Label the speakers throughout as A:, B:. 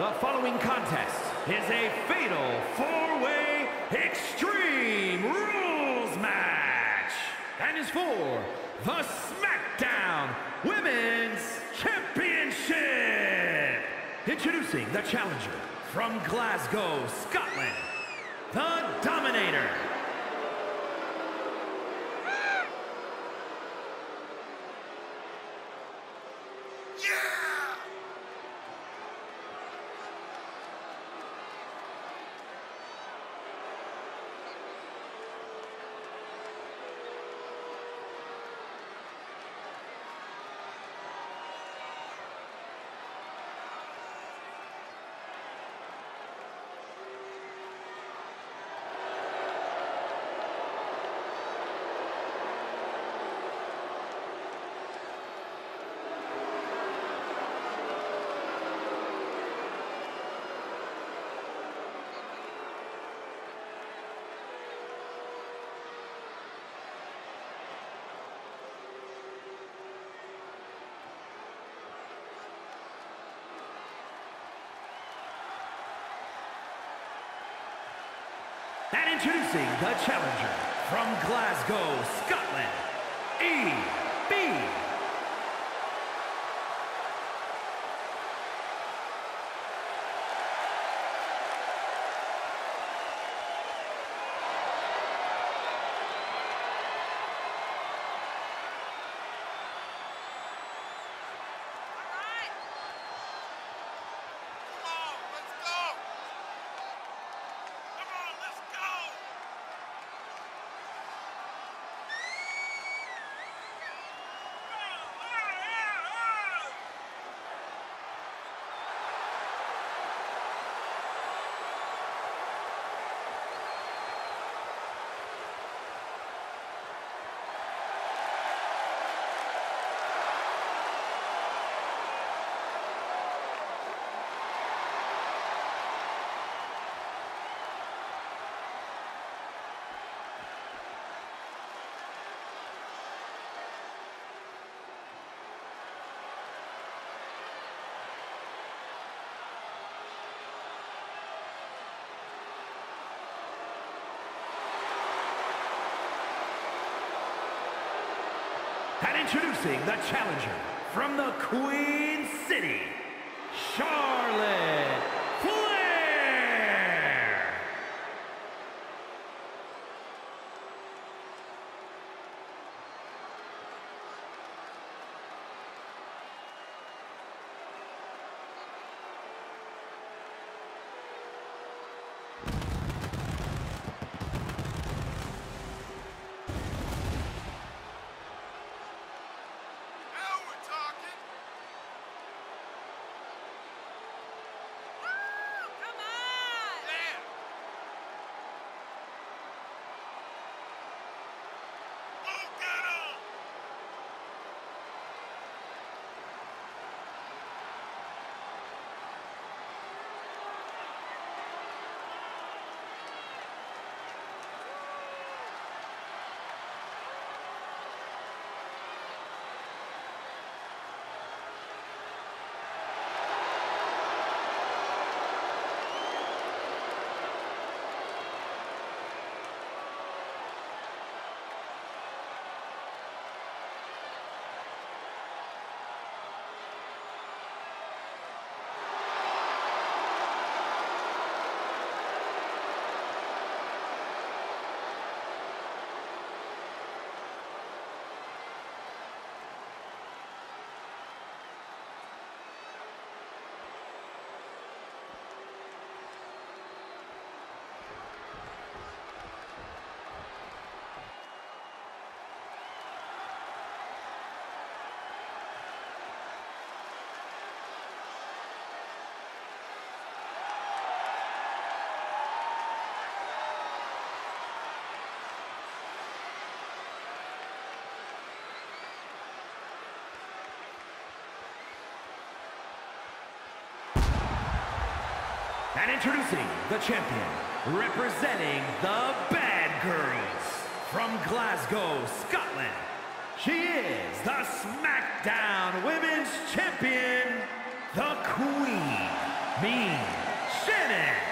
A: The following contest is a fatal four-way Extreme Rules match and is for the SmackDown Women's Championship. Introducing the challenger from Glasgow, Scotland, the Dominator. And introducing the challenger from Glasgow, Scotland, E.B. introducing the challenger from the Queen City, And introducing the champion, representing the Bad Girls from Glasgow, Scotland. She is the SmackDown Women's Champion, the Queen, Mean Shannon.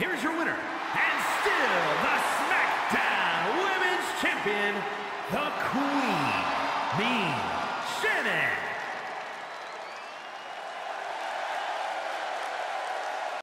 A: Here's your winner,